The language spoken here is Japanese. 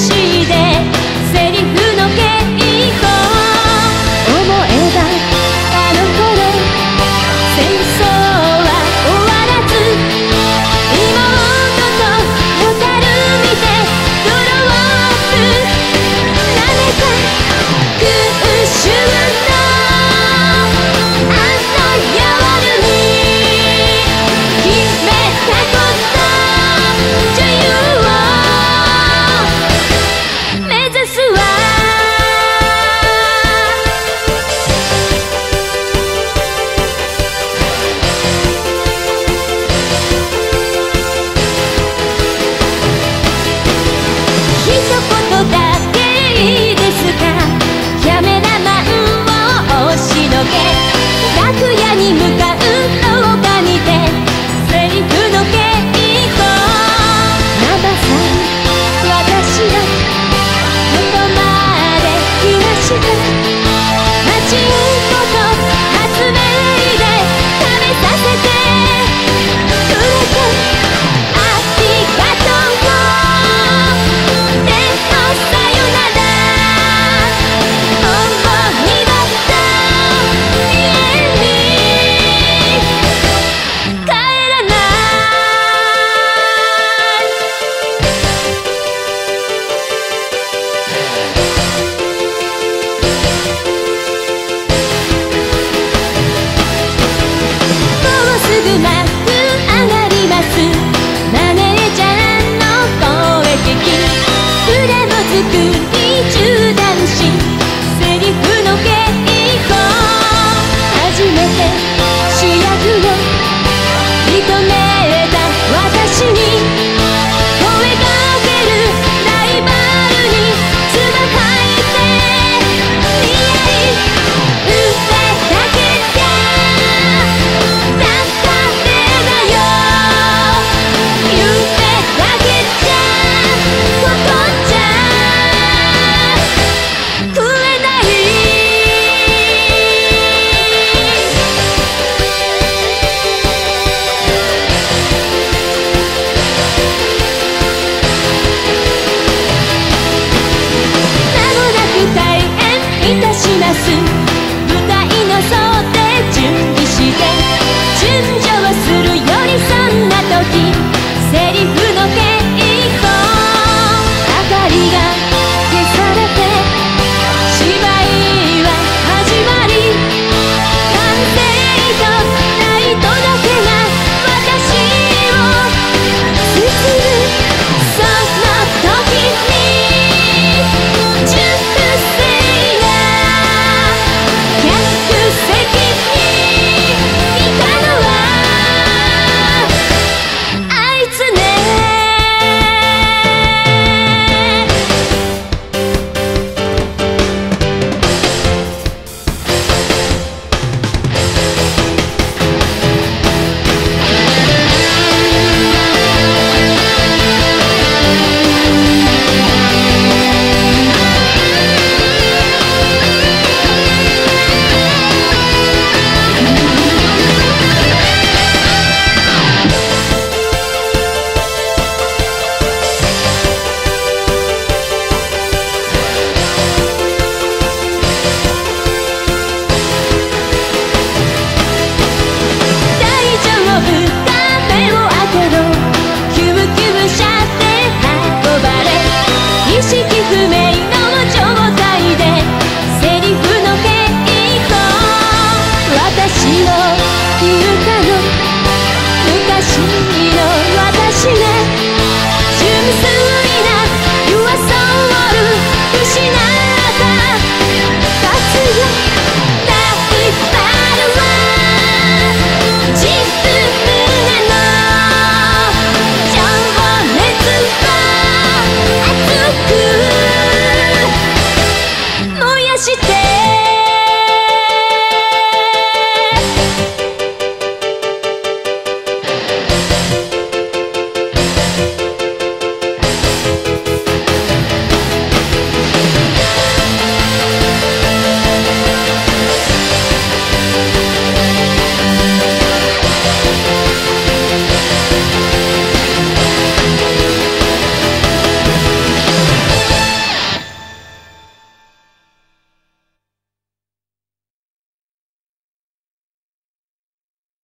しい